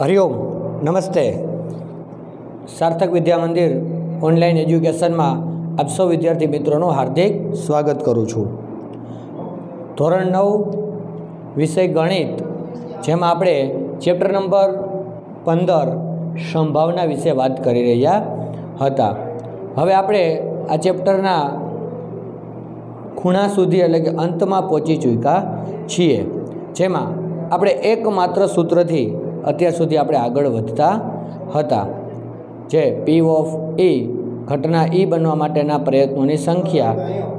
હરિઓમ, નમસ્તે. સાર્થક વિદ્યા મંદિર ઓનલાઈન એજ્યુકેશનમાં આપ સૌ વિદ્યાર્થી મિત્રોનું હાર્દિક સ્વાગત કરું છું. ધોરણ નવ, વિષય ગણિત, જેમાં આપણે ચેપ્ટર નંબર પંદર સંભાવના વિશે વાત કરી રહ્યા હતા. હવે આપણે આ ચેપ્ટરના ખૂણા સુધી એટલે કે અંતમાં પહોંચી ચૂક્યા છીએ. જેમાં આપણે એકમાત્ર સૂત્રથી અત્યાર સુધી આપણે આગળ વધતા હતા. જે પી ઓફ ઈ ઘટના ઈ બનવા માટેના પ્રયત્નોની સંખ્યા,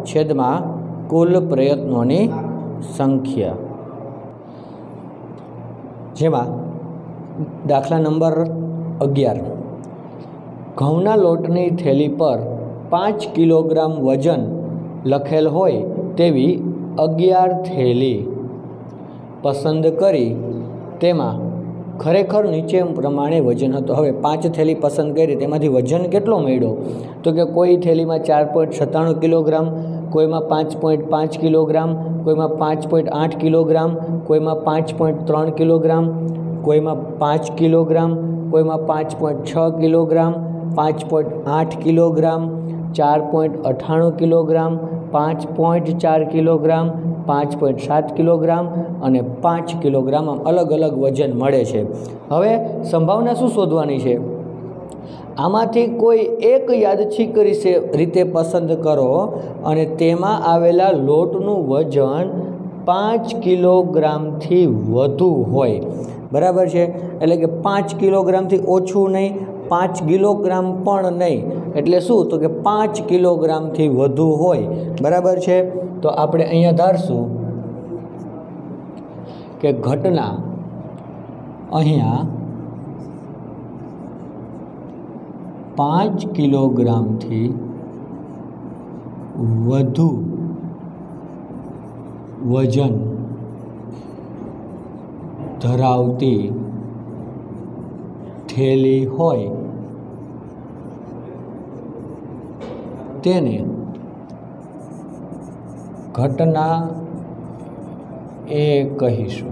છેદમાં કુલ પ્રયત્નોની સંખ્યા. જેમાં દાખલા નંબર અગિયાર. ઘઉંના લોટની થેલી પર પાંચ કિલોગ્રામ વજન લખેલ હોય તેવી અગિયાર થેલી. પસંદ કરી તેમાં ખરેખર નીચે પ્રમાણે વજન હતો. હવે પાંચ થેલી પસંદ કરી, તેમાંથી વજન કેટલો મળ્યો? તો કે કોઈ થેલીમાં ચાર પોઈન્ટ સત્તાણું કિલોગ્રામ, કોઈમાં પાંચ પોઈન્ટ પાંચ કિલોગ્રામ, કોઈમાં પાંચ પોઈન્ટ આઠ કિલોગ્રામ, કોઈમાં પાંચ પોઈન્ટ ત્રણ કિલોગ્રામ, કોઈમાં પાંચ કિલોગ્રામ, કોઈમાં પાંચ પોઈન્ટ છ કિલોગ્રામ, પાંચ પોઈન્ટ આઠ કિલોગ્રામ, ચાર પોઈન્ટ અઠ્ઠાણું કિલોગ્રામ, પાંચ પોઈન્ટ ચાર કિલોગ્રામ પાંચ પોઈન્ટ સાત કિલોગ્રામ અને પાંચ કિલોગ્રામ અલગ અલગ વજન મળે છે. હવે સંભાવના શું શોધવાની છે? આમાંથી કોઈ એક યાદચ્છિક રીતે પસંદ કરો અને તેમાં આવેલા લોટનું વજન પાંચ કિલોગ્રામથી વધુ હોય. બરાબર છે? એટલે કે પાંચ કિલોગ્રામથી ઓછું નહીં, પાંચ કિલોગ્રામ પણ નહીં. એટલે શું? તો કે પાંચ કિલોગ્રામથી વધુ હોય. બરાબર છે? તો આપણે અહીંયા ધારશું કે ઘટના અહીંયા પાંચ કિલોગ્રામથી વધુ વજન ધરાવતી થેલી હોય તેને ઘટના એ કહીશું.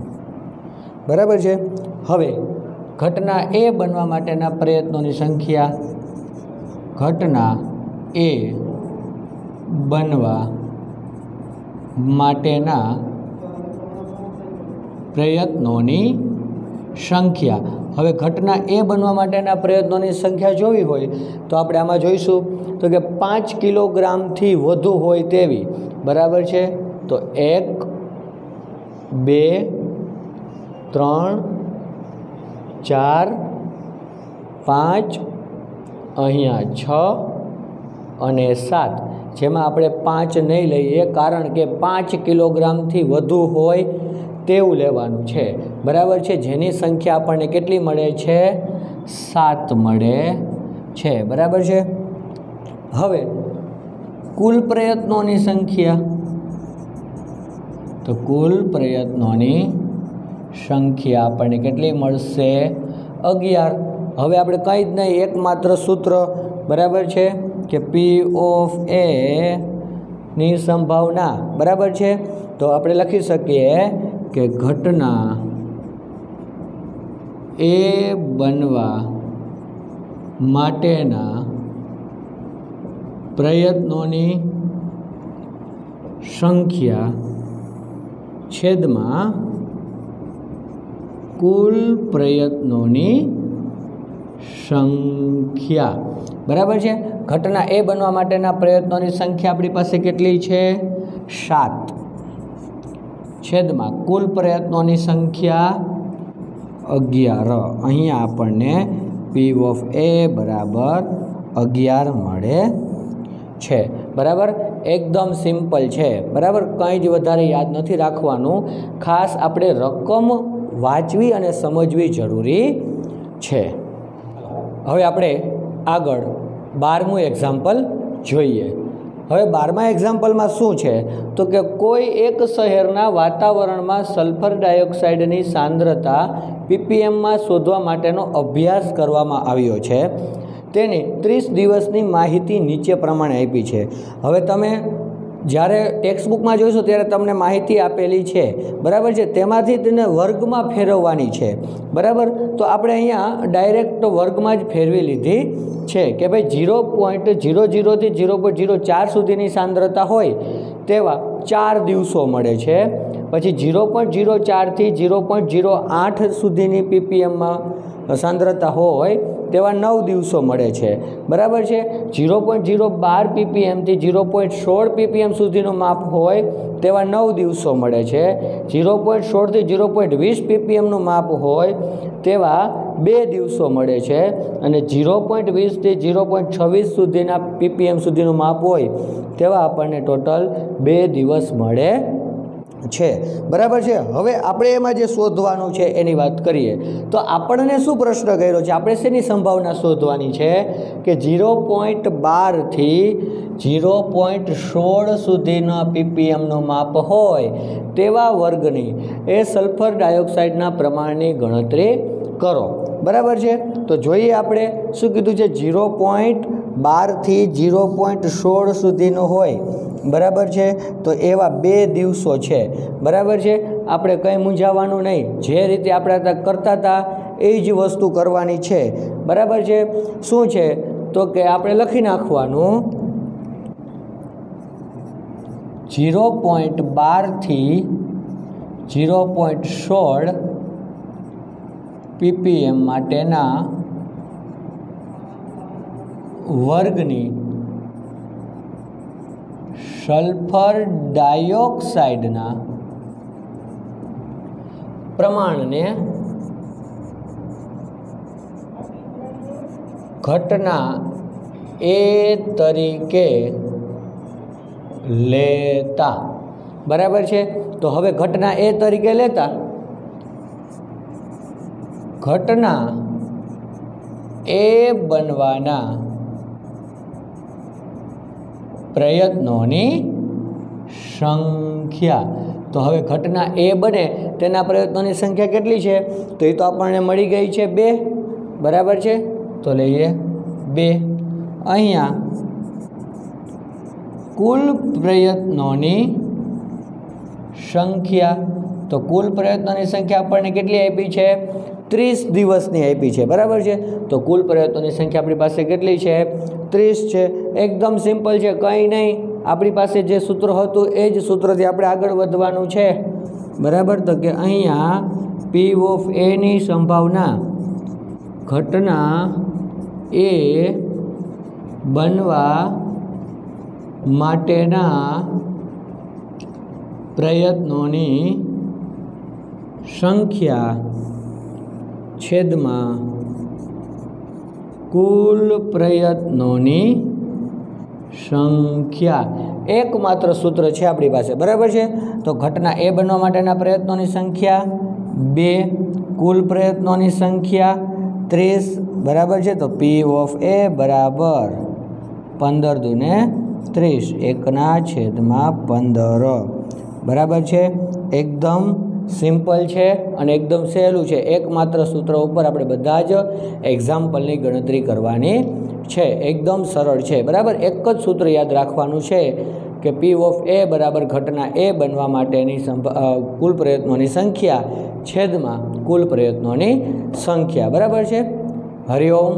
બરાબર છે? હવે, ઘટના એ બનવા માટેના પ્રયત્નોની સંખ્યા, ઘટના એ બનવા માટેના પ્રયત્નોની સંખ્યા. હવે ઘટના એ બનવા માટેના પ્રયત્નોની સંખ્યા જોવી હોય તો આપણે આમાં જોઈશું. તો કે પાંચ કિલોગ્રામથી વધુ હોય તેવી. બરાબર છે? તો એક, બે, ત્રણ, ચાર, પાંચ, અહીંયા છ અને સાત. જેમાં આપણે પાંચ નહીં લઈએ, કારણ કે પાંચ કિલોગ્રામથી વધુ હોય તેવું લેવાનું છે. બરાબર છે? જેની સંખ્યા આપણને કેટલી મળે છે? સાત મળે છે. બરાબર છે? હવે, કુલ પ્રયત્નોની સંખ્યા. તો કુલ પ્રયત્નોની સંખ્યા આપણને કેટલી મળશે? અગિયાર. હવે આપણે કંઈ જ નહીં એકમાત્ર સૂત્ર. બરાબર છે? કે પી ઓફ એ ની સંભાવના. બરાબર છે? તો આપણે લખી શકીએ કે ઘટના એ બનવા માટેના પ્રયત્નોની સંખ્યા છેદમાં કુલ પ્રયત્નોની સંખ્યા. બરાબર છે? ઘટના એ બનવા માટેના પ્રયત્નોની સંખ્યા આપણી પાસે કેટલી છે? સાત. છેદમાં કુલ પ્રયત્નોની સંખ્યા અગિયાર. અહીંયા આપણને પી ઓફ એ બરાબર અગિયાર મળે છે. બરાબર? એકદમ સિમ્પલ છે. બરાબર? કંઈ જ વધારે યાદ નથી રાખવાનું. ખાસ આપણે રકમ વાંચવી અને સમજવી જરૂરી છે. હવે આપણે આગળ બારમું એક્ઝામ્પલ જોઈએ. હવે બારમા એક્ઝામ્પલમાં શું છે? તો કે કોઈ એક શહેરના વાતાવરણમાં સલ્ફર ડાયોક્સાઇડની સાંદ્રતા પીપીએમમાં શોધવા માટેનો અભ્યાસ કરવામાં આવ્યો છે. તેની ત્રીસ દિવસની માહિતી નીચે પ્રમાણે આપી છે. હવે તમે જ્યારે ટેક્સ્ટ બુકમાં જોઈશું ત્યારે તમને માહિતી આપેલી છે. બરાબર છે? તેમાંથી તેને વર્ગમાં ફેરવવાની છે. બરાબર? તો આપણે અહીંયા ડાયરેક્ટ વર્ગમાં જ ફેરવી લીધી છે કે ભાઈ ઝીરો પોઈન્ટ ઝીરો ઝીરોથી ઝીરો પોઈન્ટ ઝીરો ચાર સુધીની સાંદ્રતા હોય તેવા ચાર દિવસો મળે છે. પછી ઝીરો પોઈન્ટ ઝીરો ચારથી ઝીરો પોઈન્ટ ઝીરો આઠ સુધીની પીપીએમમાં સાંદ્રતા હોય તેવા નવ દિવસો મળે છે. બરાબર છે? ઝીરો પોઈન્ટ ઝીરો બાર પીપીએમથી ઝીરો પોઈન્ટ સોળ પીપીએમ સુધીનું માપ હોય તેવા નવ દિવસો મળે છે. ઝીરો પોઈન્ટ સોળથી ઝીરો પોઈન્ટ વીસ પીપીએમનું માપ હોય તેવા બે દિવસો મળે છે. અને ઝીરો પોઈન્ટ વીસથી ઝીરો પોઈન્ટ છવ્વીસ સુધીના પીપીએમ સુધીનું માપ હોય તેવા આપણને ટોટલ બે દિવસ મળે છે. બરાબર છે? હવે આપણે એમાં જે શોધવાનું છે એની વાત કરીએ. તો આપણને શું પ્રશ્ન કર્યો છે? આપણે શેની સંભાવના શોધવાની છે? કે ઝીરો પોઈન્ટ બારથી ઝીરો પોઈન્ટ સોળ સુધીના પીપીએમનું માપ હોય તેવા વર્ગની એ સલ્ફર ડાયોક્સાઇડના પ્રમાણની ગણતરી કરો. બરાબર છે? તો જોઈએ આપણે શું કીધું છે? ઝીરો પોઈન્ટ બારથી ઝીરો પોઈન્ટ સોળ સુધીનું હોય. બરાબર છે? તો એવા બે દિવસો છે. બરાબર છે? આપણે કંઈ મૂંઝાવાનું નહીં. જે રીતે આપણે કરતા હતા, એ જ વસ્તુ કરવાની છે. બરાબર છે? શું છે? તો કે આપણે લખી નાખવાનું. ઝીરો પોઈન્ટ બારથી ઝીરો પોઈન્ટ સોળ પીપીએમ માટેના વર્ગની સલ્ફર ડાયોક્સાઇડના પ્રમાણને ઘટના એ તરીકે લેતા. બરાબર છે? તો હવે ઘટના એ તરીકે લેતા. ઘટના એ બનવાના પ્રયત્નોની સંખ્યા. તો હવે ઘટના એ બને તેના પ્રયત્નોની સંખ્યા કેટલી છે? તો એ તો આપણને મળી ગઈ છે બે. બરાબર છે? તો લઈએ બે. અહીંયા કુલ પ્રયત્નોની સંખ્યા. તો કુલ પ્રયત્નોની સંખ્યા આપણને કેટલી આપી છે? ત્રીસ દિવસની આપી છે, બરાબર છે? તો કુલ પ્રયત્નોની સંખ્યા આપણી પાસે કેટલી છે? ત્રીસ છે. એકદમ સિમ્પલ છે, કંઈ નહીં. આપણી પાસે જે સૂત્ર હતું એ જ સૂત્રથી આપણે આગળ વધવાનું છે. બરાબર? તો કે અહીંયા પી ઓફ એની સંભાવના ઘટના એ બનવા માટેના પ્રયત્નોની સંખ્યા છેદમાં કુલ પ્રયત્નોની સંખ્યા. એકમાત્ર સૂત્ર છે આપણી પાસે. બરાબર છે? તો ઘટના એ બનવા માટેના પ્રયત્નોની સંખ્યા. બે, કુલ પ્રયત્નોની સંખ્યા. ત્રીસ, બરાબર છે? તો પી ઓફ એ બરાબર પંદર દુને ત્રીસ. એકના છેદમાં પંદર. બરાબર છે? એકદમ સિમ્પલ છે અને એકદમ સહેલું છે. એકમાત્ર સૂત્ર ઉપર આપણે બધા જ એક્ઝામ્પલની ગણતરી કરવાની છે. એકદમ સરળ છે. બરાબર? એક જ સૂત્ર યાદ રાખવાનું છે કે પી ઓફ એ બરાબર ઘટના એ બનવા માટેની કુલ પ્રયત્નોની સંખ્યા છેદમાં કુલ પ્રયત્નોની સંખ્યા. બરાબર છે? હરિઓમ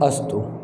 અસ્તુ.